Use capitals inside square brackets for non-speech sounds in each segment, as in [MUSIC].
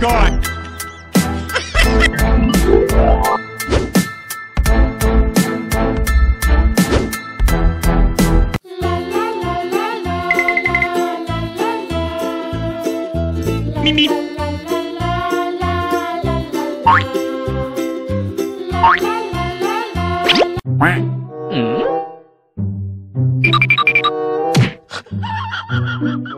god! Hmm? [LAUGHS]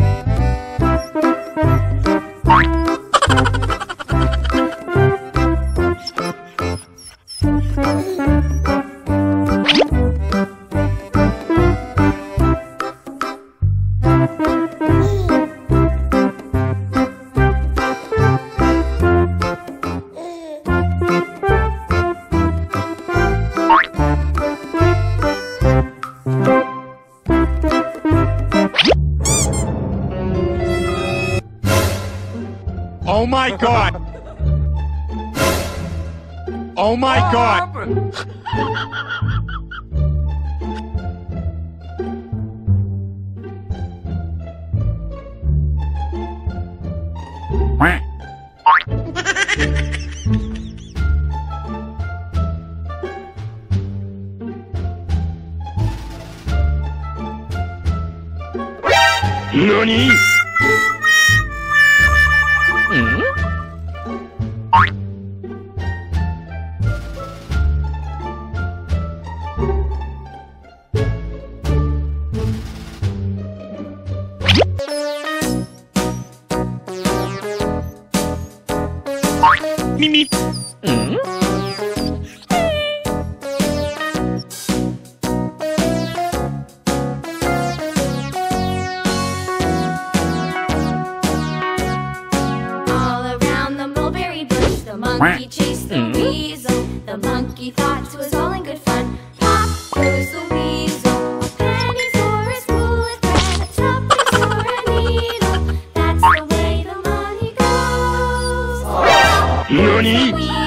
Oh my god! Oh my god! NANI?! Mimi. All around the mulberry bush, the monkey chased the mm. weasel. The monkey thought it was all in good fun. 何？